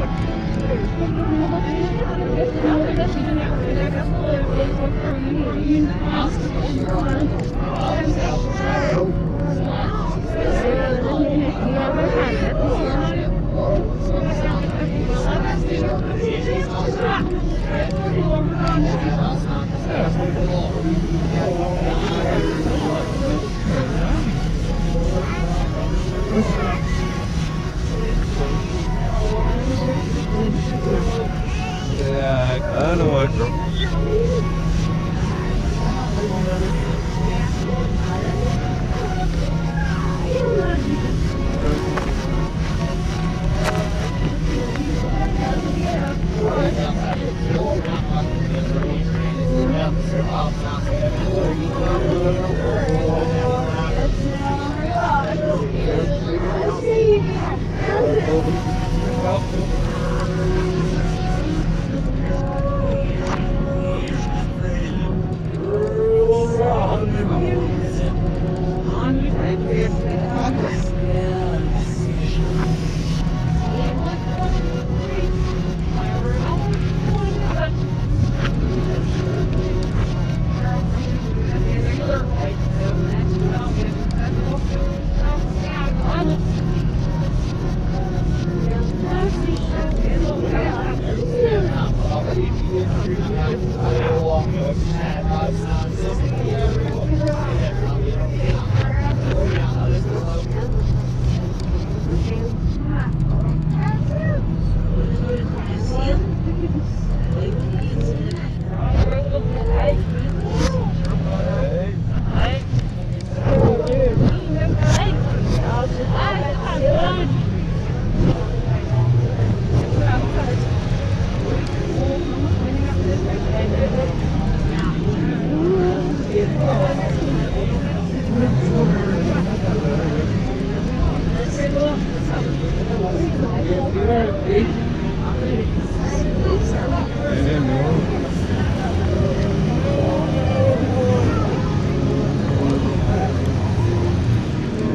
Yeah. I know what. Bro.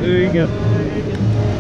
There you go.